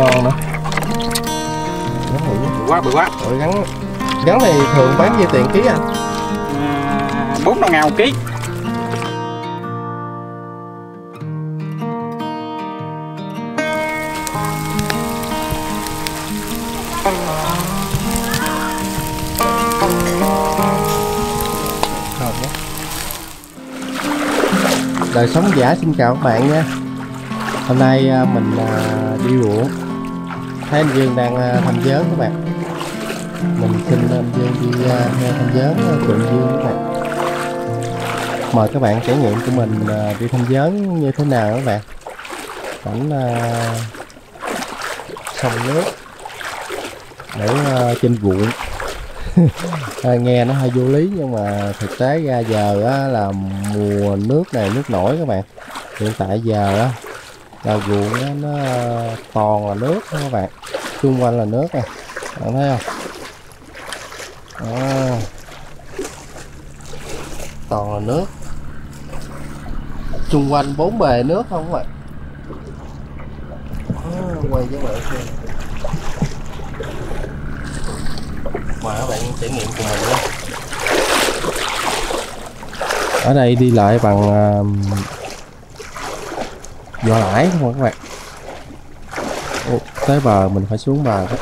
ngon nữa. Gắn bự quá bự quá. Rồi gắn gắn này thường bán nhiêu tiền ký anh? À, bốn năm ngàn một ký. Đời sống giả xin chào các bạn nha. Hôm nay à, mình à, đi ruộng Thấy anh Dương đang à, thăm giớn các bạn. Mình xin anh Dương đi à, nghe thăm giớn à, Dương các bạn. Mời các bạn trải nghiệm của mình à, đi thăm giớn như thế nào các bạn. Cảnh à, sông nước. Để à, trên ruộng nghe nó hơi vô lý nhưng mà thực tế ra giờ á, là mùa nước này nước nổi các bạn. Hiện tại giờ á, là ruộng nó ờ, toàn là nước đó các bạn. Xung quanh là nước nè bạn thấy không? Đó. toàn là nước. Xung quanh bốn bề nước không các bạn? Đó, quay với bạn xem. Mời các bạn trải nghiệm cùng mình nhé. ở đây đi lại bằng ờ, giò lãi không các bạn. Ô, tới bờ mình phải xuống bờ đó.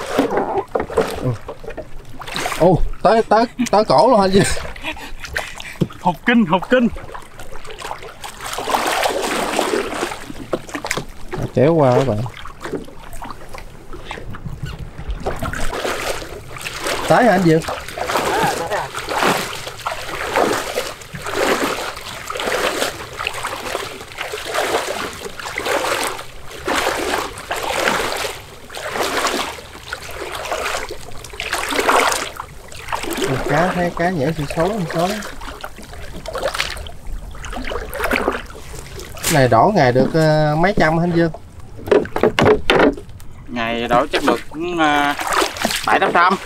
Ô, ô tới tới tới cổ luôn anh gì hụt kinh hụt kinh. Kéo qua các bạn tới hả anh Dương Ôi, cá nhảy sự xấu không xấu này đổ ngày được ờ, mấy trăm hả anh Dương? Ngày đổi chắc được cũng, à, bảy tám trăm.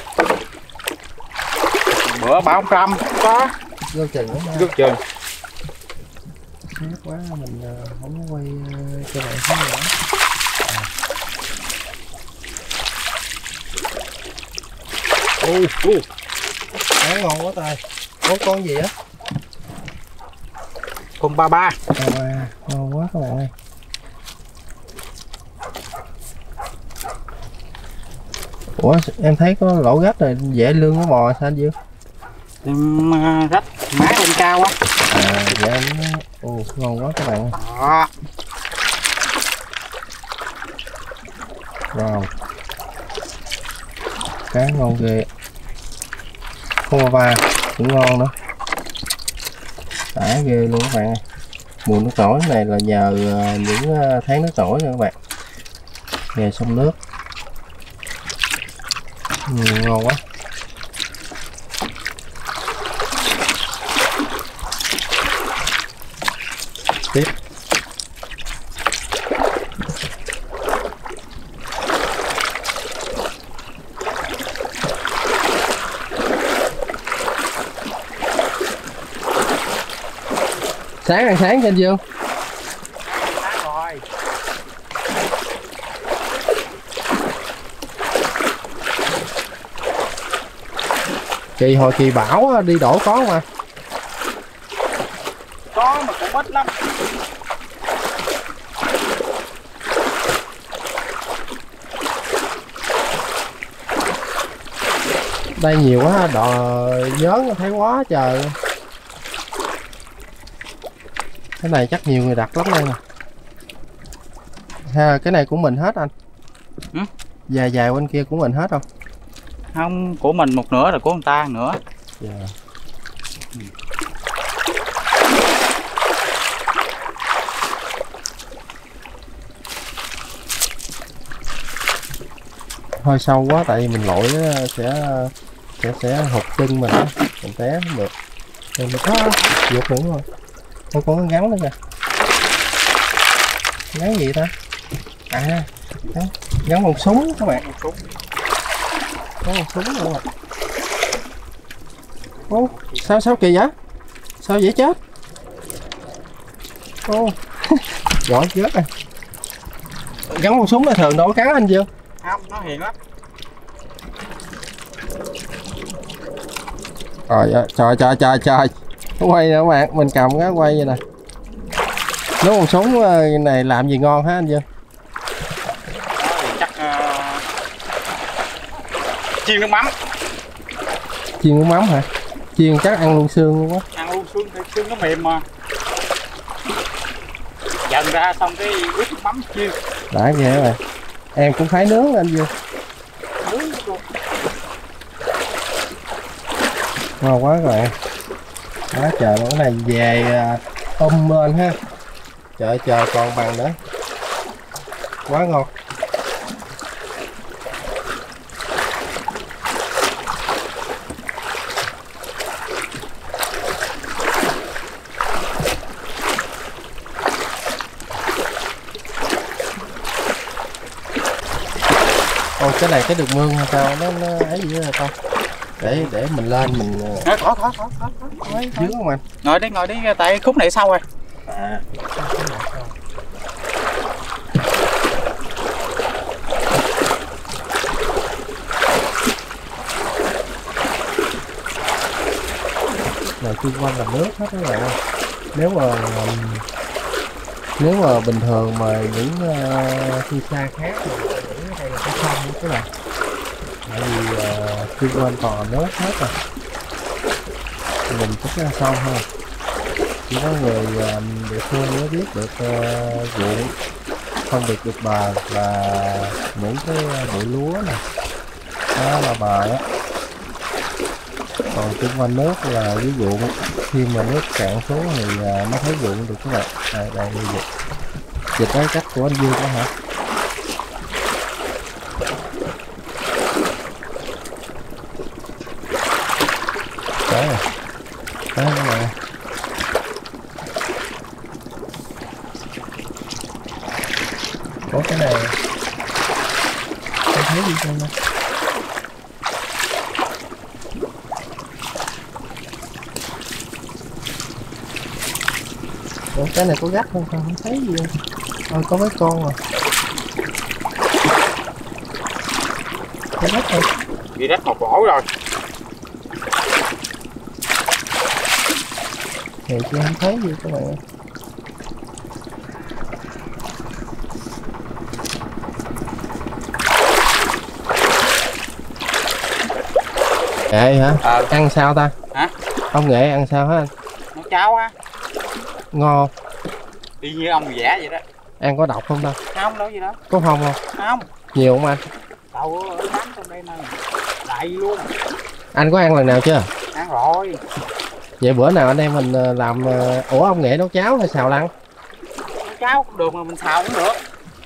Bữa ba trăm. Có. Vô chừng rút trường Xét quá mình ờ, không có quay ờ, cho bạn thấy nữa. Ui ui cá ngon quá tay có con gì á? Ba ba. À, ngon quá các bạn ơi. Ủa em thấy có lỗ gấp này dễ lương cái bò sao anh Dương Em, à, rách má lên cao quá. À dạ em ồ ngon quá các bạn ơi. Đó. Wow. Cá ngon ghê khô va cũng ngon đó. Đã ghê luôn các bạn ơi. Mùa nước nổi này là nhờ ờ, những ờ, tháng nước nổi nữa các bạn. Nghề sông nước. Ừ, Ngon quá. Tiếp. Sáng ăn sáng cho anh Dương. Rồi kỳ hồi kỳ bão á, đi đổ có mà. Có mà cũng ít lắm. Đây nhiều quá đò nhớn thấy quá trời. Cái này chắc nhiều người đặt lắm đây nè ha cái này của mình hết anh. Ừ? dài dài bên kia của mình hết không? Không của mình một nửa rồi của người ta một nửa dạ. Hơi sâu quá tại vì mình lội á, sẽ sẽ sẽ hụt chân mình mình té không được. Mình có vượt nữa rồi không có gắn nữa kìa gắn gì ta? À gắn, gắn một súng các bạn. Gắn một súng luôn rồi ô sao sao kỳ vậy? Sao dễ chết? Ô giỏi chết rồi. Gắn con súng là thường đâu có cắn anh dương không nó hiền lắm. Trời ơi, trời trời trời trời quay nè các bạn, mình cầm cái quay vậy nè. Nếu con súng ờ, này làm gì ngon hả anh Dương? Thì chắc ờ, chiên nước mắm. Chiên nước mắm hả? Chiên chắc ăn luôn xương luôn á. Ăn luôn xương thì xương nó mềm mà. Dần ra xong cái ướp nước mắm chiên. Đã các bạn? Em cũng phải nướng anh Dương nướng Ngon quá các đó trời cái này về ôm lên ha. Trời trời còn bằng nữa. Quá ngon Ồ cái này cái đường mương hay sao nó, nó ấy dữ à rồi ta để để mình lên mình ờ, Ngồi, khỏi khỏi khỏi khỏi khỏi dướng không anh. Ngồi đi ngồi đi tại khúc này sau rồi. À này xung quanh là nước hết các bạn ơi nếu mà nếu mà bình thường mà những uh, khu xa khác thì đây là cái sông đó các bạn tại vì uh, quên toàn là nước hết à, rồi mình thích ra sau thôi chỉ có người uh, địa phương mới biết được ờ, uh, ruộng không được được bà là những cái ờ, bụi lúa này. Đó là bà á. Còn xung quanh nước là ví dụ khi mà nước cạn xuống thì nó mới thấy ruộng được các bạn. Đây đây như vậy dịch cái cách của anh Dương đó hả? Đấy rồi đấy các bạn có cái này không thấy gì đâu Ủa, cái này có gắt không? Không không thấy gì đâu. Ờ có mấy con rồi. Có gắt không? Bị rách một lỗ rồi. Thì chứ không thấy gì các bạn Nghệ hả? ờ Ăn sao ta? Hả? Ông nghệ ăn sao hả anh? nó cháo á Ngon y như ông vẽ vậy đó Ăn có độc không ta? không đâu gì đó Có không không? không Nhiều không anh? đâu ở bán trong đây nè đại luôn Anh có ăn lần nào chưa? ăn rồi Vậy bữa nào anh em mình ờ, làm ờ, Ủa ông nghệ nấu cháo hay xào lăng? Nó cháo cũng được mà mình xào cũng được.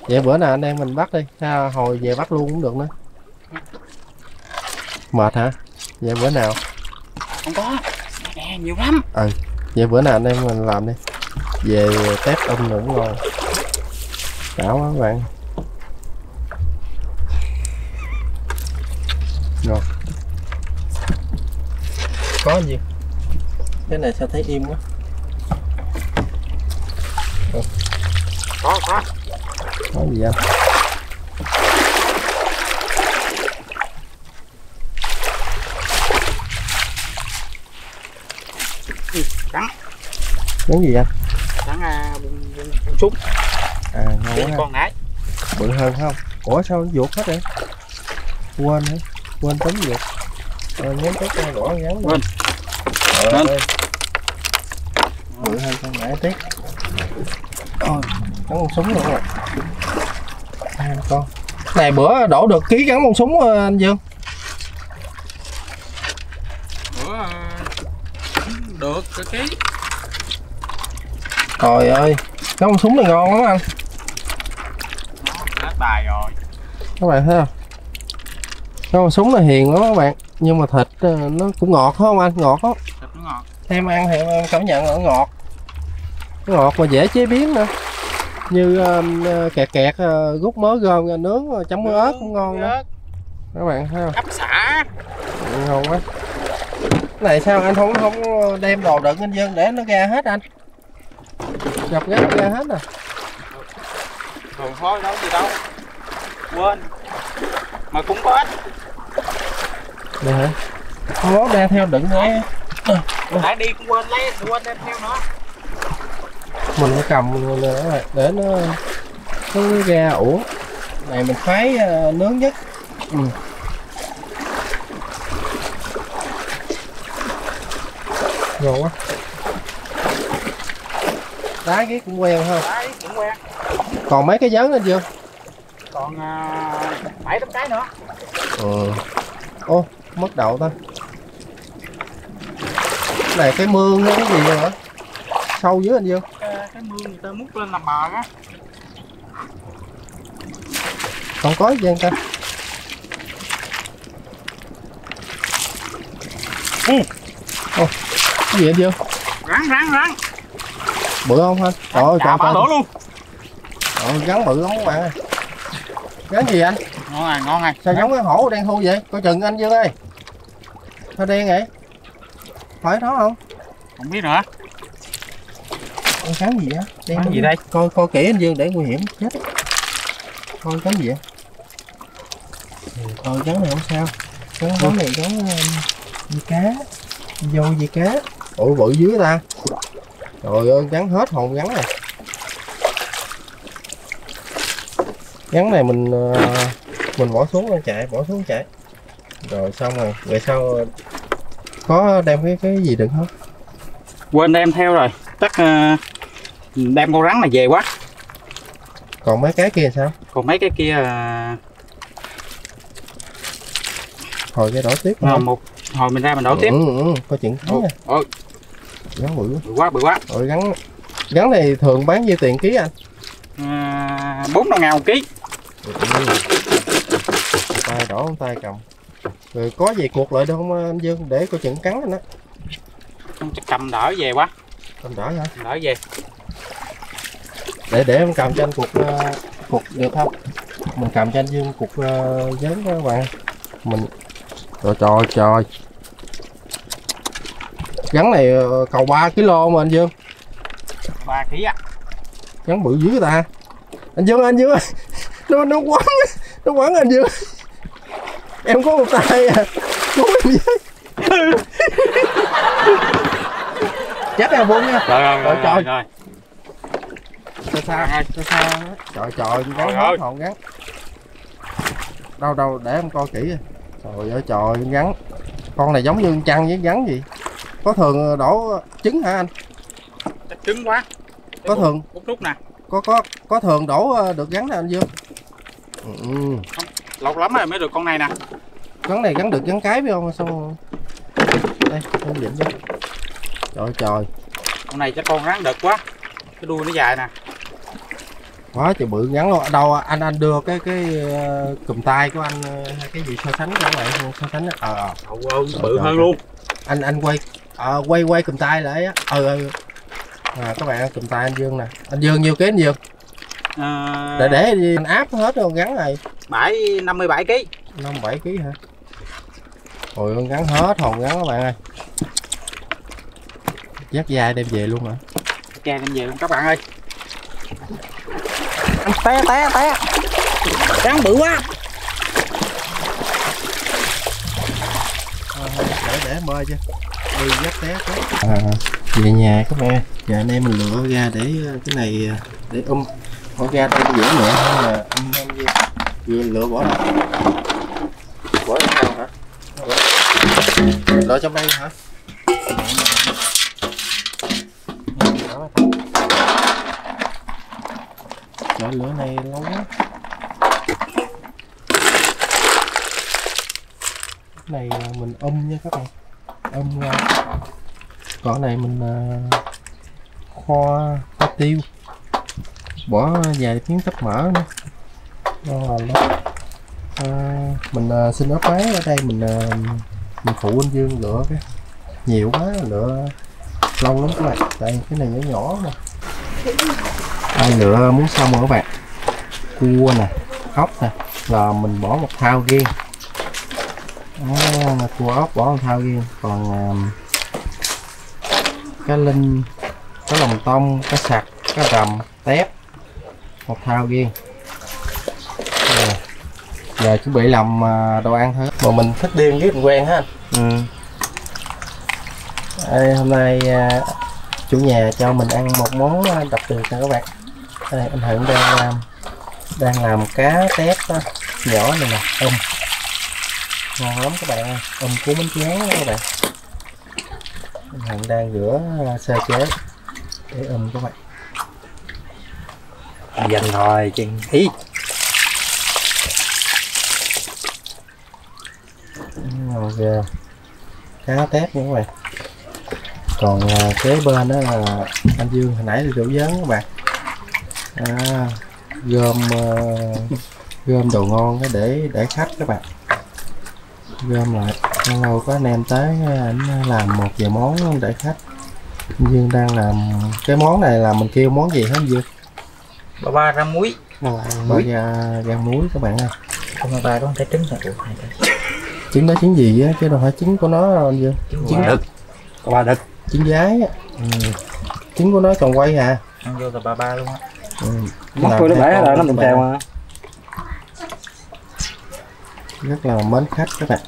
Vậy bữa nào anh em mình bắt đi Sao hồi về bắt luôn cũng được nữa. Mệt hả? Vậy bữa nào? không có nè nhiều lắm. Vậy bữa nào anh em mình làm đi. Về test ôm nữa cũng ngon. Đảo quá các bạn. Ngon. Có gì Cái này sao thấy im quá. Có có. Có gì anh cắn Món gì anh cắn à, bung, bung, bung súng. À ngon quá. con nãy Bự hơn không? Ủa sao nó vuột hết vậy? Quên hả? Quên tính vuột. Ờ nhấn cái ra gõ ngắn Quên. Trời Con nãy tí Ôi Có con súng luôn rồi. Hai con. Này bữa đổ được ký gắn con súng ờ, anh Dương. Bữa à, được cái ký. Trời ơi Cái con súng này ngon lắm anh. Hết bài rồi. Các bạn thấy không? Cái con súng này hiền lắm các bạn. Nhưng mà thịt ờ, nó cũng ngọt không anh? Ngọt á thịt nó ngọt. Em ăn thì em cảm nhận là nó ngọt ngọt mà dễ chế biến nữa. Như um, kẹt kẹt uh, rút mớ gom ra nướng uh, chấm với ớt cũng ngon Ớt, các bạn thấy không? Ấp xả. Ngon quá. Cái này sao anh không không đem đồ đựng anh Dương để nó ra hết anh? Gặp gắt nó ra hết rồi rồi thôi đâu gì đâu. Quên. Mà cũng có ít Được hả? Có đang theo đựng nữa. Nãy đi cũng quên lấy quên đem theo nữa Mình phải cầm để nó nó ra ủ Này mình phái ờ, nướng nhất ừ. Ngon quá Đá cái cũng quen ha đấy cũng quen Còn mấy cái dấn lên chưa? còn à, bảy tám cái nữa Ừ. Ô, mất đậu ta. Này cái mương nó cái gì vậy hả? Sâu dưới anh Dương. Cái, mương người ta múc lên làm bờ á Còn có gì anh ta? Ừ. Ô, cái gì anh Dương? rắn rắn rắn Bự không anh? Trời ơi, trời ơi. luôn Trời gắn bự lắm các bạn ơi. Gắn gì anh? ngon à ngon à Sao giống cái hổ đen thui vậy? Coi chừng anh Dương ơi. Sao đen vậy? Phải đó không? không biết nữa cắn gì á? Đen Cắn gì đây? Coi coi kỹ anh Dương để nguy hiểm chết. Coi cắn gì vậy? Ừ, Coi cắn này không sao. Cắn cắn này cắn um, gì cá. Vô gì cá. Ủa bự dưới ta. Trời ơi cắn hết hồn gắn này. Gắn này mình ờ, mình bỏ xuống nó chạy, bỏ xuống chạy. Rồi xong rồi, vậy sao có đem cái cái gì đựng không? quên đem theo rồi chắc à, đem con rắn này về quá Còn mấy cái kia sao? còn mấy cái kia à, Hồi cái đỏ tiếp à, một hồi mình ra mình đổ tiếp Ừ, ừ, có chuyện ôi, nha. ôi Gắn bự. bự quá bự quá Rồi gắn gắn này thường bán nhiêu tiền ký anh? à, bốn trăm ngàn một ký Tay đỏ tay cầm. Rồi có gì cuộc lại đâu không anh Dương để coi chừng cắn anh á. Không, cầm đỡ về quá Cầm đỏ hả? cầm đỡ về Để để em cầm cho anh cuộc uh, cuộc được không? Mình cầm cho anh Dương cuộc uh, đó các bạn. Mình trời trời trời. Gắn này ờ, cầu 3 kg mà anh Dương. ba ký á Gắn bự dữ ta. Anh Dương anh Dương. Nó nó quấn nó quấn anh Dương. Em có một tay à. Với. Chết em bốn nha. rồi rồi Trời, rồi, trời. rồi. Sao sao sao sao Trời trời gắn Trời hết hồn gắn. Đâu đâu để em coi kỹ. Trời ơi trời gắn. Con này giống như con chăn với gắn gì? Có thường đổ trứng hả anh? chắc cứng quá Có thường cút rút nè có có có thường đổ ờ, được gắn nè anh Dương. Ừ. lâu lắm rồi mới được con này nè gắn này gắn được gắn cái phải không xong đây em dịnh vô trời trời con này chắc con rắn đực quá cái đuôi nó dài nè quá trời bự ngắn luôn. Đâu anh anh đưa cái cái ờ, cùm tay của anh ờ, hay cái gì so sánh các bạn so sánh ờ. Ồ, ồ, bự hơn luôn. Anh anh quay ờ, quay quay cùm tay lại á. Ờ ừ. à, các bạn cùm tay anh Dương nè. Anh Dương nhiêu ký anh Dương? À, để để anh áp hết rồi gắn này bảy năm mươi bảy ký. năm bảy ký hả? Ôi con gắn hết hồn gắn các bạn ơi. Dắt dài đem về luôn hả? Kè đem về luôn các bạn ơi té té té. Rắn bự quá. Ờ, để để mơ chứ. Đi dắt té té à, về nhà các bạn. Giờ anh em mình lựa ra để ờ, cái này ờ, để um bỏ ra đây dễ nữa hơn là um em vừa, vừa lựa bỏ đâu bỏ ở đâu hả lựa trong đây hả Trời lửa này lâu quá Cái này mình âm nha các bạn. Um âm ra còn này mình à, kho hoa tiêu. Bỏ vài miếng tấp mỡ nữa. Ngon lành lắm à, mình à, xin ốp máy ở đây mình à, mình phụ anh Dương lựa cái. Nhiều quá lựa lâu lắm các bạn. Đây cái này nhỏ nhỏ mà ai lựa muốn xong rồi các bạn. Cua nè ốc nè. Là mình bỏ một thao riêng. Đó, cua ốc bỏ một thao riêng. Còn à, cá linh cá lòng tông cá sặc cá rầm tép một thao riêng. Giờ chuẩn bị làm à, đồ ăn thôi mà mình thích điên với mình quen ha ừ. Ê, hôm nay à, chủ nhà cho mình ăn một món à, đặc biệt nè các bạn đây, anh Hận đang làm đang làm cá tép đó, nhỏ này nè ôm. Ngon lắm các bạn ơi ôm cuốn bánh tráng đó các bạn. Anh Hận đang rửa à, sơ chế để ôm các bạn. Dành thôi chừng ý rồi à, cá tép nữa các bạn. Còn à, kế bên đó là anh Dương hồi nãy là chủ vấn các bạn à, gom à, gom đồ ngon để để khách các bạn. Gom lại lâu lâu có anh em tới ảnh làm một vài món để khách. Dương đang làm cái món này là mình kêu món gì hết Dương ba ba ra muối. Bao da gan muối các bạn ơi. Không ba ba có trái trứng trái trứng đó trứng gì á? Chứ đâu phải trứng của nó đâu anh Dương trứng đực. Ba đực. Trứng giái á. Ừ. trứng của nó còn quay à? Ăn vô là ba ba luôn á ừ. Làm tôi bể con là nó mình treo mà. Rất là mến khách các bạn.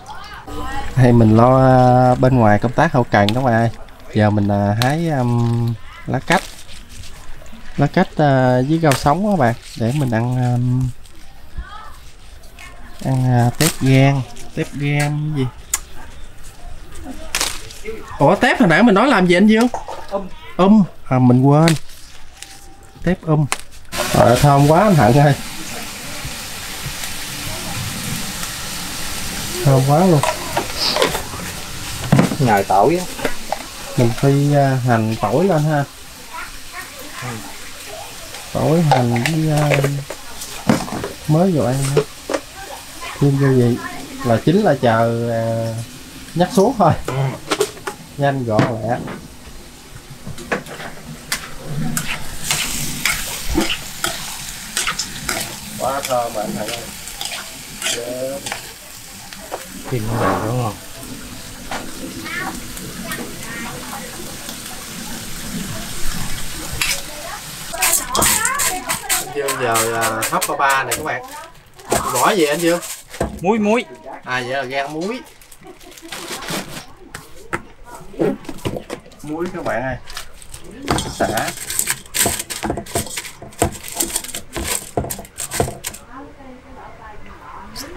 Hay mình lo à, bên ngoài công tác hậu cần các bạn ơi. Giờ mình à, hái um, lá cách lá cách à, với rau sống các bạn để mình ăn um, ăn à, tép gan. Tép gan gì? Ủa tép hồi nãy mình nói làm gì anh dương? Um. um à mình quên tép um. Ơi, thơm quá anh Hận ơi. Thơm quá luôn. Ngài tỏi á. Mình phi à, hành tỏi lên ha. Tỏi hành với à, mới vô ăn nữa. Thêm vô gì là chính là chờ à, nhắc xuống thôi. Nhanh gọn lẹ quá thơm bạn thầy ơi Dạ. Nhìn nó nào đúng không? Anh Dương giờ à, hấp ba ba này các bạn. Bỏ gì anh Dương muối muối. À vậy là gan muối. Muối các bạn ơi. Xả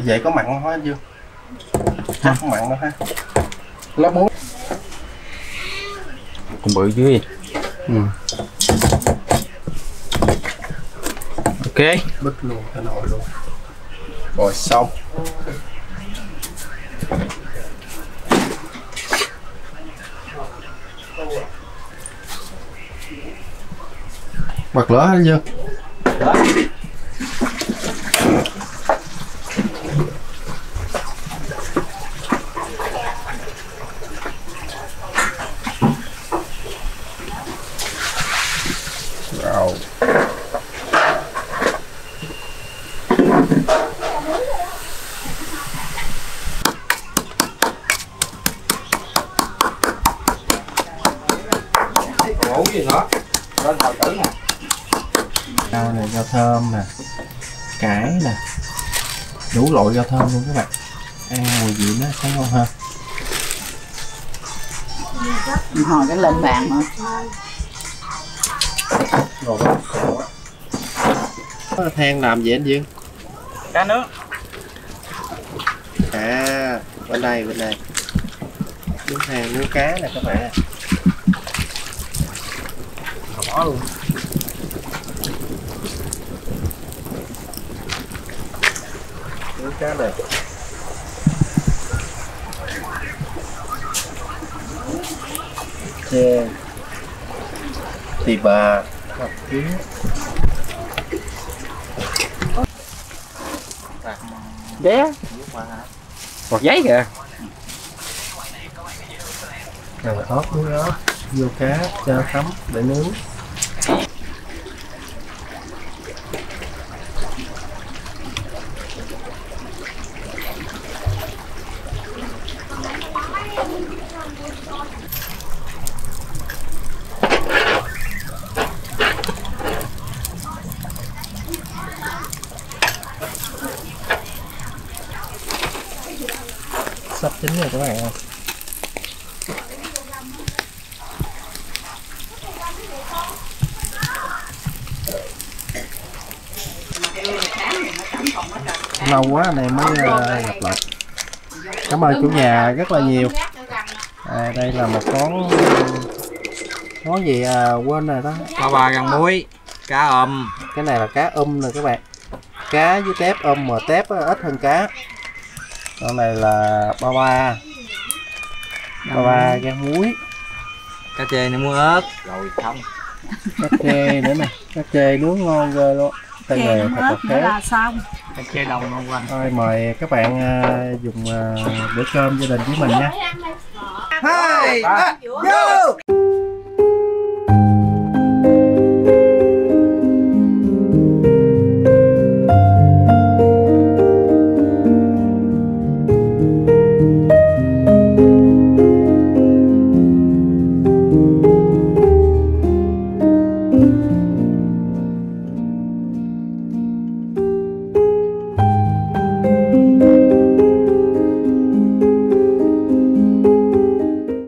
vậy có mặn không hả anh Dương chắc không mặn đâu ha. Lá muối còn bự dưới ừ. ok. Bứt luôn cái nồi luôn. Rồi xong. Bật lửa anh Dương Wow. Ngủ gì nữa. Lên thầu tử nè. Rau này rau thơm nè. Cải nè. Đủ loại rau thơm luôn các bạn. Ăn mùi vị nó sẽ ngon hơn hồi cái lên bàn quá Có than làm gì anh Dương? Cá nước. À bên đây bên đây. Nướng than nướng cá nè các bạn bỏ luôn. Cá này. Chè. Tì bà. Hạt kiến vé bọt giấy kìa. Rồi ớt muối ớt vô cá cho thấm để nướng chín rồi các bạn ơi lâu quá này mới ờ, gặp lại. Cảm ơn chủ nhà rất là nhiều. À, đây là một món món gì à, quên rồi đó. Ba ba gần muối cá ôm. Cái này là cá um nè các bạn. Cá với tép um mà tép ít hơn cá con này là ba ba. Ba ba gan muối. Cá chê này mua ớt. Rồi không. Cá chê nữa nè. Cá chê nướng ngon ghê luôn. Tay nghề thật là khéo. là xong. Cá chê đồng ngon quanh thôi mời các bạn à, dùng à, bữa cơm gia đình với mình nha. Hai ba vô